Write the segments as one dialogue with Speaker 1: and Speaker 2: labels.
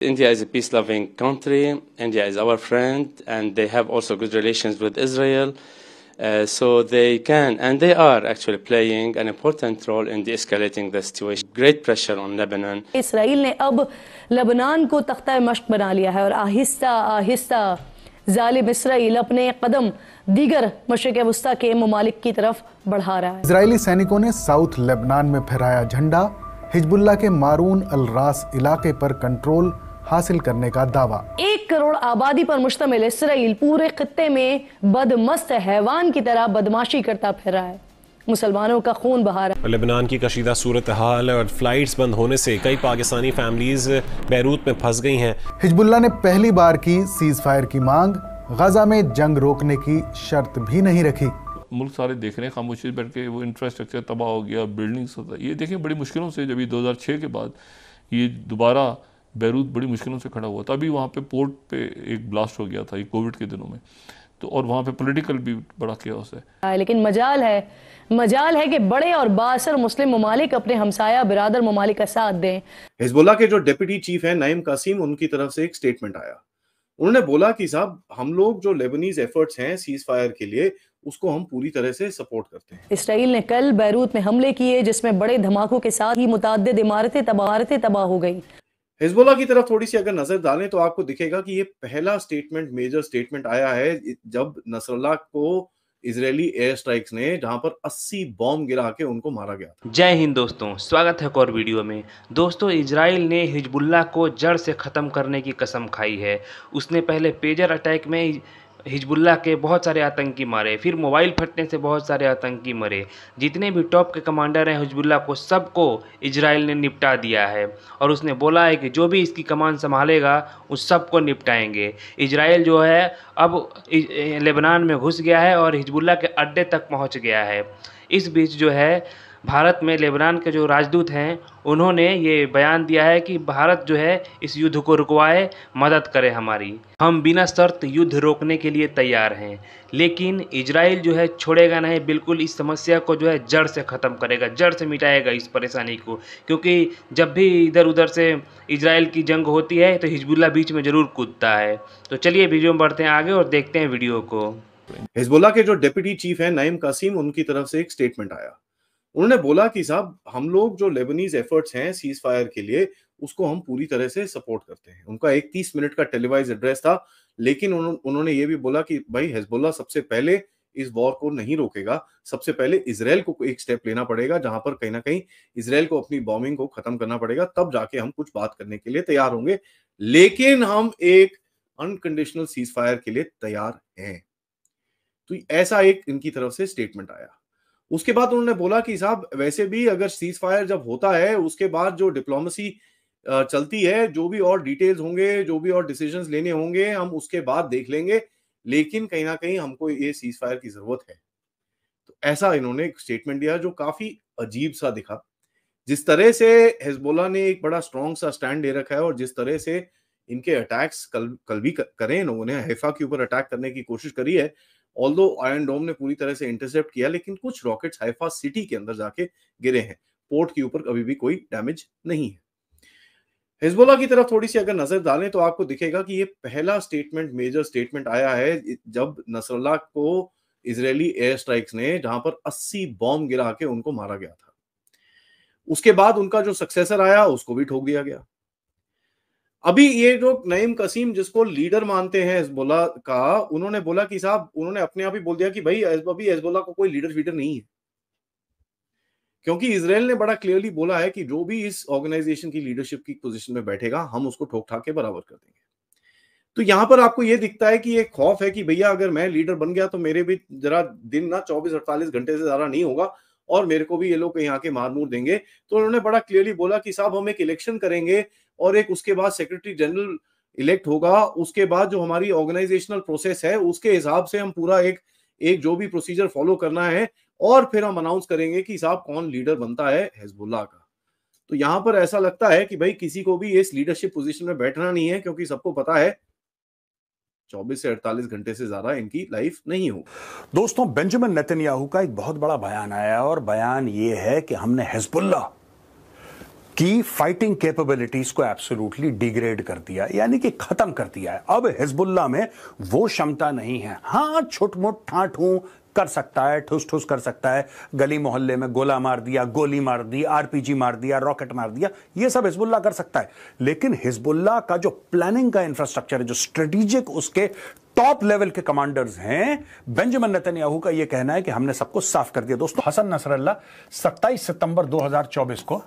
Speaker 1: India is a peace loving country. India is our friend, and they have also good relations with Israel. Uh, so they can and they are actually playing an important role in de escalating the situation. Great pressure on Lebanon.
Speaker 2: Israel ने अब लबनान को तख्ता मश्क बना लिया है और आहिस्ता आहिस्ता जालिम Israel अपने कदम दीगर मशरक वस्ती के ममालिक की तरफ़ बढ़ा रहा है
Speaker 3: इसराइली सैनिकों ने साउथ लेबनान में फहराया झंडा हिजबुल्ला के मारून अल रास इलाके पर कंट्रोल हासिल करने का दावा।
Speaker 2: एक करोड़ आबादी पर मुश्तमिल इसराइल पूरे खत्ते में बदमस्त हैवान की तरह बदमाशी करता फिर रहा है। मुसलमानों का खून बहा रहा है।
Speaker 4: लेबनान की कशीदा सूरत हाल और फ्लाइट्स बंद होने से कई पाकिस्तानी फैमिलीज़ बैरूत में फंस गई हैं।
Speaker 3: हिजबुल्ला ने पहली बार की सीज फायर की मांग। गजा में जंग रोकने की शर्त भी नहीं रखी।
Speaker 5: मुल्क सारे देख रहे हैं खामोशी बैठ के वो इंफ्रास्ट्रक्चर तबाह हो गया बिल्डिंग्स होता ये देखें बड़ी मुश्किलों से जब ये 2006 के बाद ये दोबारा बैरूत बड़ी मुश्किलों से खड़ा हुआ। था अभी वहाँ पे पोर्ट पे एक ब्लास्ट हो गया था ये कोविड के दिनों में। तो और वहाँ पे पॉलिटिकल भी बड़ा केस
Speaker 2: है। लेकिन मजाल है मजाल है कि बड़े और बासर मुस्लिम ममालिक अपने हमसाया बिरादर ममालिक का साथ दें।
Speaker 6: हिजबुल्ला के जो डिप्टी चीफ हैं नईम कासिम उनकी तरफ़ से एक स्टेटमेंट आया। उन्होंने बोला कि साहब हम लोग जो लेबनीज एफर्ट्स हैं सीज फायर के लिए उसको हम पूरी तरह से सपोर्ट करते हैं।
Speaker 2: इसराइल ने कल बैरूत में हमले किए जिसमें बड़े धमाकों के साथ ही मुताद इमारतें तबारतें तबाह हो गई।
Speaker 6: हिजबुल्ला की तरफ़ थोड़ी सी अगर नज़र डालें तो आपको दिखेगा कि ये पहला स्टेटमेंट मेजर स्टेटमेंट आया है, जब नसरल्ला को इजरायली एयर स्ट्राइक्स ने, जहाँ पर 80 बॉम्ब गिरा के उनको मारा गया
Speaker 7: जय हिंद दोस्तों, स्वागत है और वीडियो में। दोस्तों इजराइल ने हिजबुल्ला को जड़ से ख़त्म करने की कसम खाई है। उसने पहले पेजर अटैक में हिजबुल्ला के बहुत सारे आतंकी मारे, फिर मोबाइल फटने से बहुत सारे आतंकी मरे। जितने भी टॉप के कमांडर हैं हिजबुल्ला को सबको इजराइल ने निपटा दिया है। और उसने बोला है कि जो भी इसकी कमान संभालेगा, उस सबको निपटाएँगे। इजराइल जो है, अब लेबनान में घुस गया है और हिजबुल्ला के अड्डे तक पहुँच गया है। इस बीच जो है भारत में लेबनान के जो राजदूत हैं, उन्होंने ये बयान दिया है कि भारत जो है, इस युद्ध को रुकवाए, मदद करे हमारी। हम बिना शर्त युद्ध रोकने के लिए तैयार हैं, लेकिन इजराइल जो है, छोड़ेगा नहीं, बिल्कुल इस समस्या को जो है, जड़ से ख़त्म करेगा, जड़ से मिटाएगा इस परेशानी को। क्योंकि जब भी इधर उधर से इजराइल की जंग होती है तो हिजबुल्ला बीच में ज़रूर कूदता है। तो चलिए, वीडियो में बढ़ते हैं आगे और देखते हैं वीडियो को।
Speaker 6: हिजबुल्ला के जो डिप्टी चीफ हैं, नईम कासिम, उनकी तरफ़ से एक स्टेटमेंट आया। उन्होंने बोला कि साहब, हम लोग जो लेबनीज एफर्ट्स हैं सीज फायर के लिए, उसको हम पूरी तरह से सपोर्ट करते हैं। उनका एक तीस मिनट का टेलीवाइज एड्रेस था, लेकिन उन्होंने ये भी बोला कि भाई हेजबुल्ला सबसे पहले इस वॉर को नहीं रोकेगा। सबसे पहले इसराइल को एक स्टेप लेना पड़ेगा, जहाँ पर कहीं ना कहीं इसराइल को अपनी बॉम्बिंग को खत्म करना पड़ेगा। तब जाके हम कुछ बात करने के लिए तैयार होंगे। लेकिन हम एक अनकंडीशनल सीज फायर के लिए तैयार हैं। तो ऐसा एक इनकी तरफ़ से स्टेटमेंट आया। उसके बाद उन्होंने बोला कि साहब, वैसे भी अगर सीज फायर जब होता है, उसके बाद जो डिप्लोमेसी चलती है, जो भी और डिटेल्स होंगे, जो भी और डिसीज़न लेने होंगे, हम उसके बाद देख लेंगे, लेकिन कहीं ना कहीं हमको ये सीज फायर की ज़रूरत है। तो ऐसा इन्होंने एक स्टेटमेंट दिया जो काफ़ी अजीब सा दिखा। जिस तरह से हिजबुल्ला ने एक बड़ा स्ट्रॉन्ग सा स्टैंड दे रखा है और जिस तरह से इनके अटैक्स कल कल भी करें, लोगों ने हैफा के ऊपर अटैक करने की कोशिश करी है ऑल आयरन डोम ने पूरी तरह से इंटरसेप्ट किया, लेकिन कुछ रॉकेट्स हाइफा सिटी के अंदर जाके गिरे हैं। पोर्ट के ऊपर अभी भी कोई डैमेज नहीं है। हिजबुल्ला की तरफ़ थोड़ी सी अगर नज़र डालें तो आपको दिखेगा कि ये पहला स्टेटमेंट मेजर स्टेटमेंट आया है, जब नसरल्ला को इजरायली एयर स्ट्राइक्स ने, जहाँ पर 80 बॉम्ब गिरा के उनको मारा गया था। उसके बाद उनका जो सक्सेसर आया, उसको भी ठोक दिया गया। अभी ये जो नईम कसीम जिसको लीडर मानते हैं हिजबुल्ला का, उन्होंने बोला कि साहब, उन्होंने अपने आप ही बोल दिया कि भाई अभी हिजबुल्ला को कोई लीडर फीडर नहीं है। क्योंकि इसराइल ने बड़ा क्लियरली बोला है कि जो भी इस ऑर्गेनाइजेशन की लीडरशिप की पोजीशन में बैठेगा, हम उसको ठोक ठाक के बराबर कर देंगे। तो यहाँ पर आपको ये दिखता है कि एक खौफ है कि भैया, अगर मैं लीडर बन गया तो मेरे भी जरा दिन ना चौबीस अड़तालीस घंटे से ज़्यादा नहीं होगा और मेरे को भी ये लोग यहाँ के मार मूर देंगे। तो उन्होंने बड़ा क्लियरली बोला कि साहब, हम एक इलेक्शन करेंगे और एक उसके बाद सेक्रेटरी जनरल इलेक्ट होगा, उसके बाद जो हमारी ऑर्गेनाइजेशनल प्रोसेस है, उसके हिसाब से हम पूरा एक एक जो भी प्रोसीजर फॉलो करना है, और फिर हम अनाउंस करेंगे कि साहब कौन लीडर बनता है हिजबुल्ला का। तो यहाँ पर ऐसा लगता है कि भाई किसी को भी इस लीडरशिप पोजीशन में बैठना नहीं है, क्योंकि सबको पता है 24 से 48 घंटे से ज़्यादा इनकी लाइफ नहीं हो
Speaker 8: दोस्तों बेंजामिन नेतन्याहू का एक बहुत बड़ा बयान आया और बयान ये है कि हमने हिजबुल्ला की फाइटिंग कैपेबिलिटीज को एब्सोल्युटली डिग्रेड कर दिया, यानी कि खत्म कर दिया है। अब हिजबुल्ला में वो क्षमता नहीं है। हाँ, छुटमुट ठाठू कर सकता है ठुस ठुस कर सकता है। गली मोहल्ले में गोला मार दिया, गोली मार दी, आरपीजी मार दिया, रॉकेट मार दिया, ये सब हिजबुल्ला कर सकता है। लेकिन हिजबुल्ला का जो प्लानिंग का इंफ्रास्ट्रक्चर है, जो स्ट्रेटेजिक उसके टॉप लेवल के कमांडर्स हैं बेंजामिन नेतन्याहू का यह कहना है कि हमने सबको साफ़ कर दिया। दोस्तों, हसन नसरल्ला 27 सितंबर 2024 को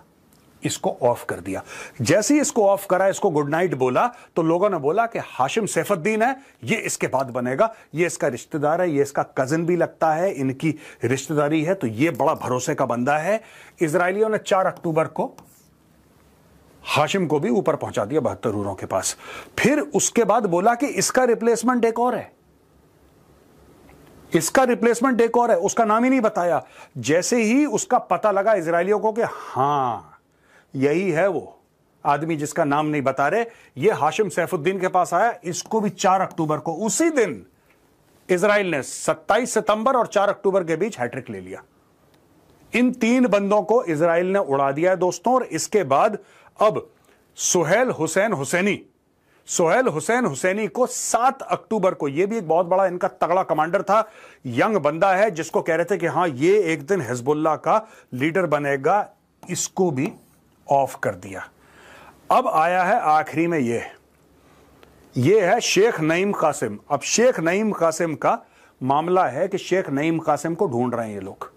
Speaker 8: इसको ऑफ़ कर दिया। जैसे ही इसको ऑफ़ करा, इसको गुड नाइट बोला तो लोगों ने बोला कि हाशिम सैफुद्दीन है, ये इसके बाद बनेगा। ये इसका रिश्तेदार है, ये इसका कजिन भी लगता है, इनकी रिश्तेदारी है तो ये बड़ा भरोसे का बंदा है। इसराइलियों ने चार अक्टूबर को हाशिम को भी ऊपर पहुँचा दिया बहत्तर रूरों के पास। फिर उसके बाद बोला कि इसका रिप्लेसमेंट एक और है। इसका रिप्लेसमेंट एक और है, उसका नाम ही नहीं बताया। जैसे ही उसका पता लगा इसराइलियों को कि हाँ यही है वो। आदमी जिसका नाम नहीं बता रहे, ये हाशिम सैफुद्दीन के पास आया, इसको भी चार अक्टूबर को, उसी दिन इसराइल ने 27 सितंबर और 4 अक्टूबर के बीच हैट्रिक ले लिया। इन तीन बंदों को इसराइल ने उड़ा दिया है दोस्तों, और इसके बाद अब सुहेल हुसैन हुसैनी, सोहेल हुसैन हुसैनी को 7 अक्टूबर को यह भी एक बहुत बड़ा इनका तगड़ा कमांडर था, यंग बंदा है, जिसको कह रहे थे कि हाँ, ये एक दिन हिजबुल्ला का लीडर बनेगा, इसको भी ऑफ़ कर दिया। अब आया है आखिरी में यह यह है शेख नईम कासिम। अब शेख नईम कासिम का मामला है कि शेख नईम कासिम को ढूंढ रहे हैं ये लोग।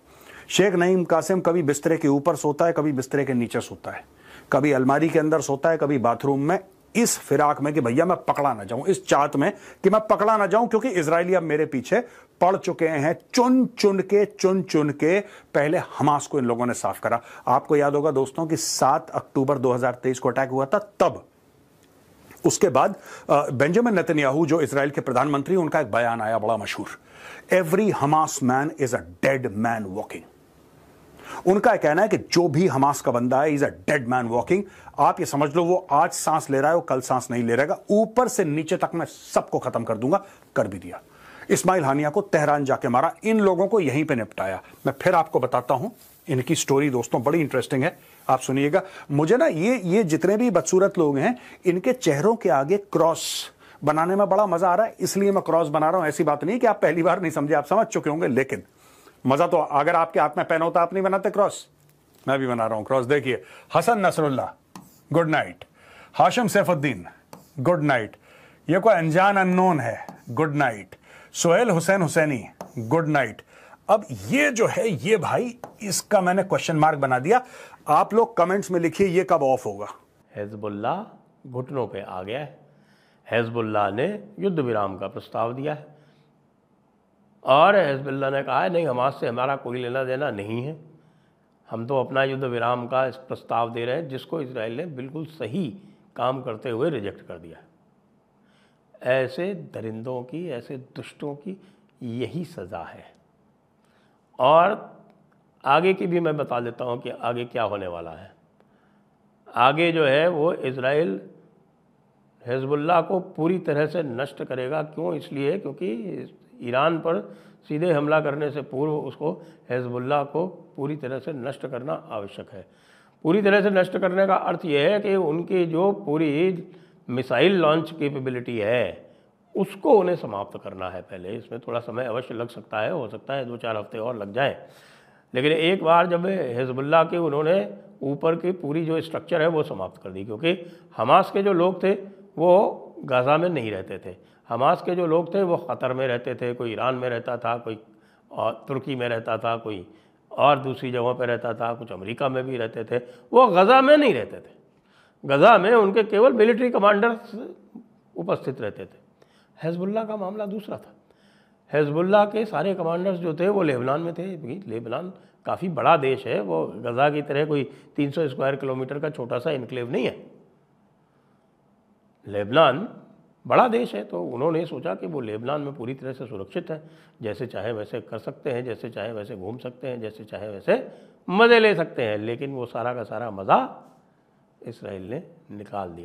Speaker 8: शेख नईम कासिम कभी बिस्तरे के ऊपर सोता है, कभी बिस्तरे के नीचे सोता है। कभी अलमारी के अंदर सोता है, कभी बाथरूम में इस फिराक में कि भैया मैं पकड़ा ना जाऊँ, इस चाहत में कि मैं पकड़ा ना जाऊँ, क्योंकि इसराइली अब मेरे पीछे पड़ चुके हैं। चुन चुन के, चुन चुन के पहले हमास को इन लोगों ने साफ़ करा। आपको याद होगा दोस्तों कि 7 अक्टूबर 2023 को अटैक हुआ था, तब। उसके बाद बेंजामिन नेतन्याहू, जो इसराइल के प्रधानमंत्री उनका एक बयान आया, बड़ा मशहूर। Every Hamas man is a dead man walking. उनका कहना है कि जो भी हमास का बंदा है is a dead man walking आप ये समझ लो, वो आज सांस ले रहा है वो कल सांस नहीं ले रहेगा। ऊपर से नीचे तक मैं सबको खत्म कर दूँगा। कर भी दिया। इस्माइल हानिया को तेहरान जाके मारा। इन लोगों को यहीं पे निपटाया। मैं फिर आपको बताता हूँ, इनकी स्टोरी दोस्तों बड़ी इंटरेस्टिंग है। आप सुनिएगा। मुझे ना ये ये जितने भी बदसूरत लोग हैं, इनके चेहरों के आगे क्रॉस बनाने में बड़ा मज़ा आ रहा है। इसलिए मैं क्रॉस बना रहा हूँ। ऐसी बात नहीं कि आप पहली बार नहीं समझे, आप समझ चुके होंगे, लेकिन मज़ा तो अगर आपके हाथ में पेन होता आप नहीं बनाते क्रॉस मैं भी बना रहा हूँ क्रॉस देखिए, Hassan Nasrallah good night Hashem Safieddine good night ये कोई अनजान अननोन है good night Suhail Hussein Husseini good night अब ये जो है, ये भाई, इसका मैंने क्वेश्चन मार्क बना दिया। आप लोग कमेंट्स में लिखिए, ये कब ऑफ़ होगा।
Speaker 9: हिजबुल्ला घुटनों पे आ गया है। हिजबुल्ला ने युद्ध विराम का प्रस्ताव दिया है। और हिजबुल्ला ने कहा है नहीं, हमास से हमारा कोई लेना देना नहीं है। हम तो अपना युद्ध विराम का इस प्रस्ताव दे रहे हैं, जिसको इसराइल ने बिल्कुल सही काम करते हुए रिजेक्ट कर दिया ऐसे दरिंदों की, ऐसे दुष्टों की यही सज़ा है। और आगे की भी मैं बता देता हूँ कि आगे क्या होने वाला है। आगे जो है, वो इसराइल हिजबुल्ला को पूरी तरह से नष्ट करेगा। क्यों? इसलिए क्योंकि ईरान पर सीधे हमला करने से पूर्व उसको हिजबुल्ला को पूरी तरह से नष्ट करना आवश्यक है। पूरी तरह से नष्ट करने का अर्थ यह है कि उनकी जो पूरी मिसाइल लॉन्च कैपेबिलिटी है, उसको उन्हें समाप्त करना है पहले। इसमें थोड़ा समय अवश्य लग सकता है, हो सकता है दो चार हफ़्ते और लग जाए। लेकिन एक बार जब हिजबुल्ला के उन्होंने ऊपर की पूरी जो स्ट्रक्चर है वो समाप्त कर दी, क्योंकि हमास के जो लोग थे, वो गाज़ा में नहीं रहते थे। हमास के जो लोग थे, वो क़तर में रहते थे, कोई ईरान में रहता था, कोई और तुर्की में रहता था, कोई और दूसरी जगहों पर रहता था, कुछ अमेरिका में भी रहते थे। वो गज़ा में नहीं रहते थे। गज़ा में उनके केवल मिलिट्री कमांडर्स उपस्थित रहते थे। हैज़बुल्ला का मामला दूसरा था। हैज़बुल्ला के सारे कमांडर्स जो थे, वो लेबनान में थे। लेबनान काफ़ी बड़ा देश है, वो गज़ा की तरह कोई 300 स्क्वायर किलोमीटर का छोटा सा इनक्लेव नहीं है। लेबनान बड़ा देश है तो उन्होंने सोचा कि वो लेबनान में पूरी तरह से सुरक्षित है, जैसे चाहे वैसे कर सकते हैं, जैसे चाहे वैसे घूम सकते हैं, जैसे चाहे वैसे मज़े ले सकते हैं, लेकिन वो सारा का सारा मज़ा इसराइल ने निकाल दिया।